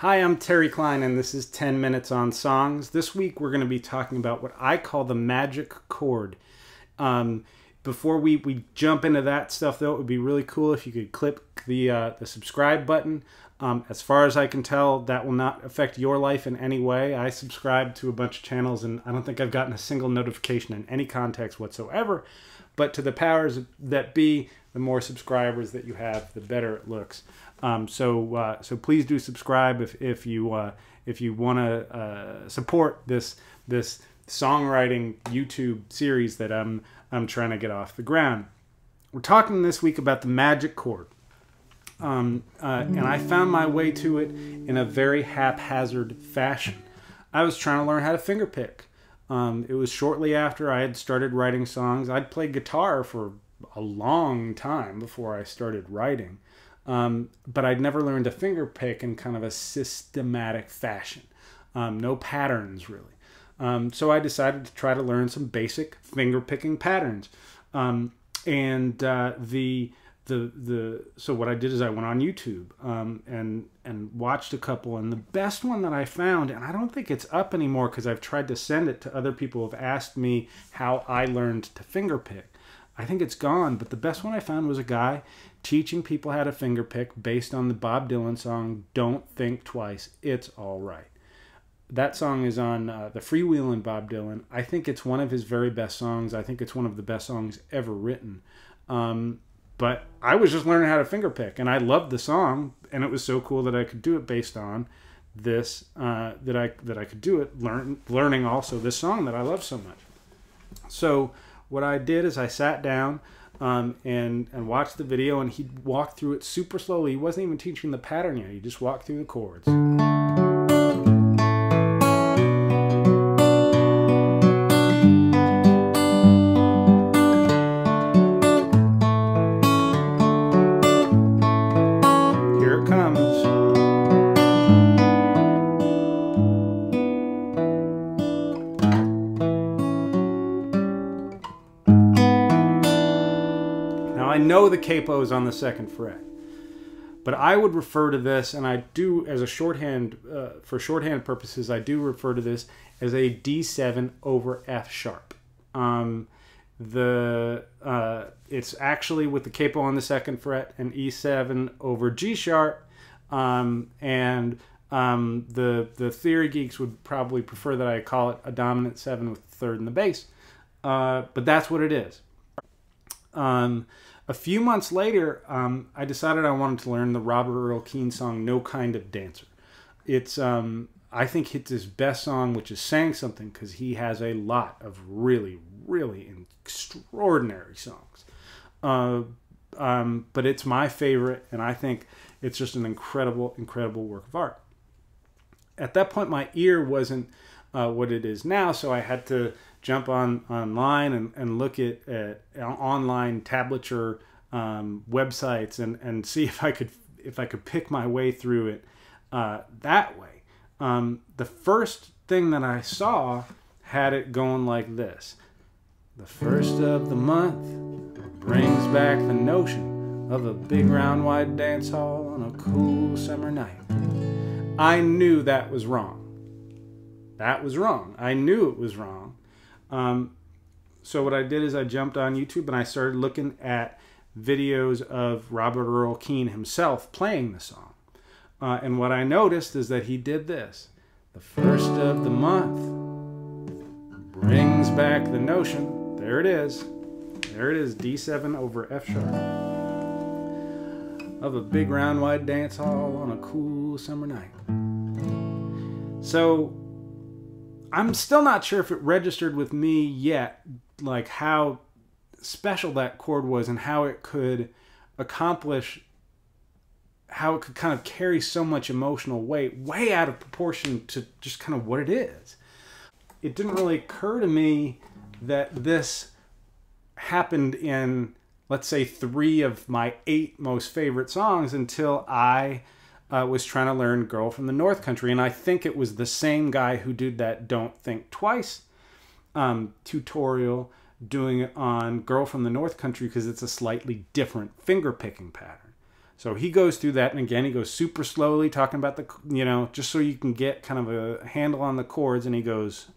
Hi, I'm Terry Klein, and this is 10 Minutes on Songs. This week we're going to be talking about what I call the magic chord. Um, before we, we jump into that stuff, though, it would be really cool if you could click the, uh, the subscribe button. Um, as far as I can tell, that will not affect your life in any way. I subscribe to a bunch of channels, and I don't think I've gotten a single notification in any context whatsoever. But to the powers that be, the more subscribers that you have, the better it looks. Um, so uh, so please do subscribe if if you uh, if you want to uh, support this this songwriting YouTube series that I'm I'm trying to get off the ground. We're talking this week about the magic chord. Um, uh, and I found my way to it in a very haphazard fashion. I was trying to learn how to fingerpick. Um, it was shortly after I had started writing songs. I'd played guitar for a long time before I started writing. Um, but I'd never learned to finger pick in kind of a systematic fashion. Um, no patterns really. Um, so I decided to try to learn some basic finger picking patterns. Um, and uh, the the the so what I did is I went on YouTube um, and and watched a couple. And the best one that I found, and I don't think it's up anymore because I've tried to send it to other people who have asked me how I learned to finger pick. I think it's gone, but the best one I found was a guy teaching people how to fingerpick based on the Bob Dylan song "Don't Think Twice." It's all right. That song is on uh, the Freewheelin' Bob Dylan. I think it's one of his very best songs. I think it's one of the best songs ever written. Um, but I was just learning how to fingerpick, and I loved the song, and it was so cool that I could do it based on this. Uh, that I that I could do it, learn learning also this song that I love so much. So what I did is I sat down um, and and watched the video, and he walked through it super slowly. He wasn't even teaching the pattern yet. He just walked through the chords. The capo is on the second fret, but I would refer to this, and I do as a shorthand uh, for shorthand purposes. I do refer to this as a D7 over F sharp. Um, the uh, it's actually with the capo on the second fret and E7 over G sharp, um, and um, the the theory geeks would probably prefer that I call it a dominant seven with the third in the bass, uh, but that's what it is. Um, a few months later, um, I decided I wanted to learn the Robert Earl Keen song "No Kind of Dancer." It's um, I think it's his best song, which is saying something because he has a lot of really, really extraordinary songs. Uh, um, but it's my favorite, and I think it's just an incredible, incredible work of art. At that point, my ear wasn't uh, what it is now, so I had to jump on online and, and look at, at online tablature um, websites and, and see if I could if I could pick my way through it uh, that way. Um, the first thing that I saw had it going like this: the first of the month brings back the notion of a big round wide dance hall on a cool summer night. I knew that was wrong. That was wrong. I knew it was wrong. Um, so what I did is I jumped on YouTube and I started looking at videos of Robert Earl Keen himself playing the song. Uh, and what I noticed is that he did this. The first of the month brings back the notion. There it is. There it is, D7 over F sharp. Of a big round wide dance hall on a cool summer night. So I'm still not sure if it registered with me yet, like how special that chord was and how it could accomplish, how it could kind of carry so much emotional weight, way out of proportion to just kind of what it is. It didn't really occur to me that this happened in, let's say, three of my eight most favorite songs until I uh, was trying to learn Girl from the North Country. And I think it was the same guy who did that Don't Think Twice um, tutorial doing it on Girl from the North Country because it's a slightly different finger picking pattern. So he goes through that, and again, he goes super slowly, talking about the, you know, just so you can get kind of a handle on the chords, and he goes.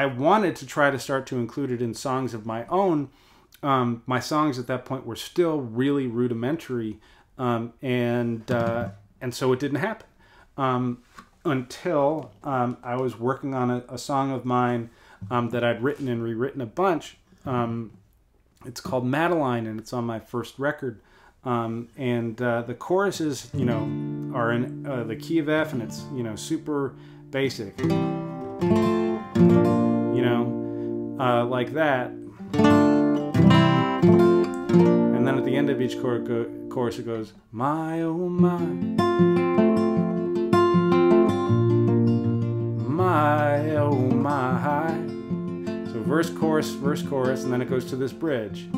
I wanted to try to start to include it in songs of my own. Um, my songs at that point were still really rudimentary, um, and uh, and so it didn't happen um, until um, I was working on a, a song of mine um, that I'd written and rewritten a bunch. Um, it's called Madeline, and it's on my first record. and uh, the choruses, you know, are in uh, the key of F, and it's you know super basic you know, uh, like that. And then at the end of each chorus, it goes, My oh my, my oh my. So verse, chorus, verse, chorus, and then it goes to this bridge.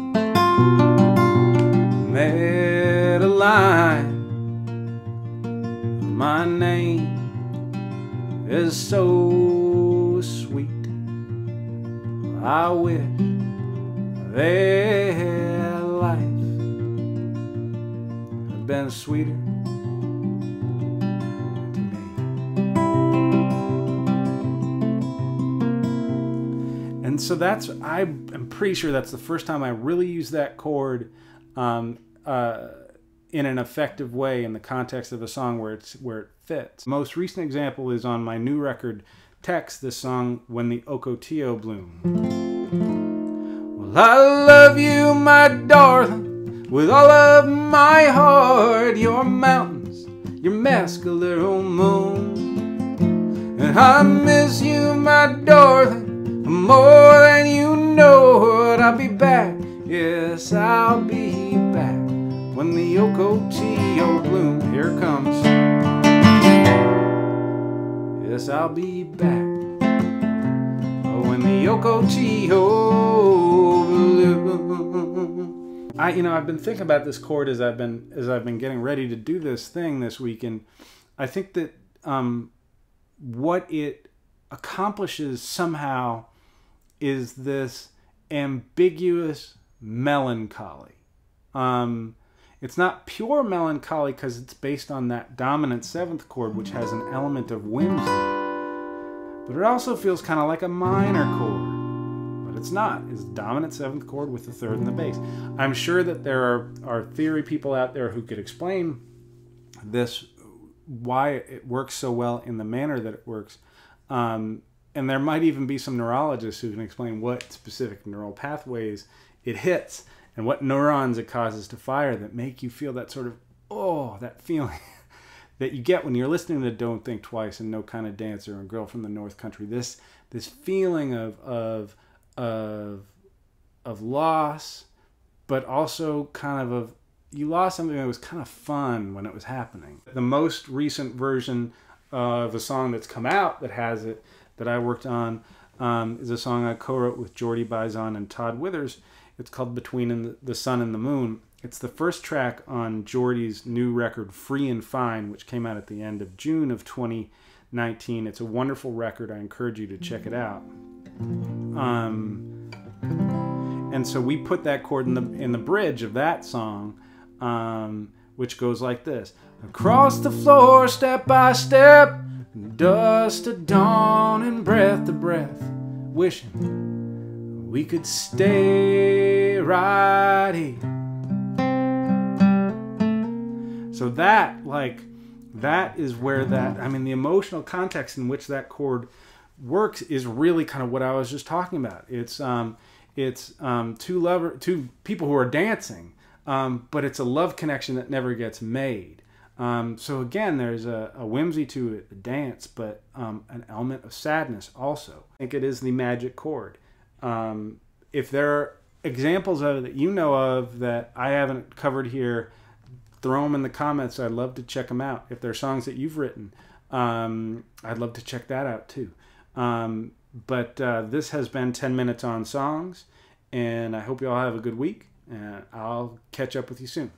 Madeline, my name is so I wish their life had been sweeter to me. And so that's, I am pretty sure that's the first time I really used that chord um, uh, in an effective way in the context of a song where, it's, where it fits. Most recent example is on my new record, text this song when the Ocotillo bloom. Well, I love you, my darling, with all of my heart. Your mountains, your mescaline moon, and I miss you, my darling, more than you know. I'll be back, yes, I'll be back when the Ocotillo bloom. Here comes. Yes, I'll be back. Oh, when the blue. I, you know, I've been thinking about this chord as I've been as I've been getting ready to do this thing this week, and I think that um, what it accomplishes somehow is this ambiguous melancholy. Um, it's not pure melancholy because it's based on that dominant seventh chord, which has an element of whimsy. But it also feels kind of like a minor chord. But it's not. It's dominant seventh chord with the third and the bass. I'm sure that there are, are theory people out there who could explain this, why it works so well in the manner that it works. Um, and there might even be some neurologists who can explain what specific neural pathways it hits and what neurons it causes to fire that make you feel that sort of oh that feeling that you get when you're listening to Don't Think Twice and No Kind of Dancer and Girl from the North Country. This this feeling of of of of loss, but also kind of of you lost something that was kind of fun when it was happening. The most recent version of a song that's come out that has it that I worked on um, is a song I co-wrote with Jordi Baizan and Todd Withers it's called Between the Sun and the Moon. It's the first track on Jordi's new record, Free and Fine, which came out at the end of June of 2019. It's a wonderful record. I encourage you to check it out. Um, and so we put that chord in the in the bridge of that song, um, which goes like this: Across the floor, step by step, dust to dawn and breath to breath, wishing we could stay right here. So that, like, that is where that, I mean, the emotional context in which that chord works is really kind of what I was just talking about. It's, um, it's um, two lover, two people who are dancing, um, but it's a love connection that never gets made. Um, so again, there's a, a, whimsy to it, a dance, but um, an element of sadness also. I think it is the magic chord. Um, if there are examples of it that you know of that I haven't covered here, throw them in the comments. I'd love to check them out. If there are songs that you've written, um, I'd love to check that out too. Um, But uh, this has been 10 Minutes on Songs, and I hope you all have a good week, and I'll catch up with you soon.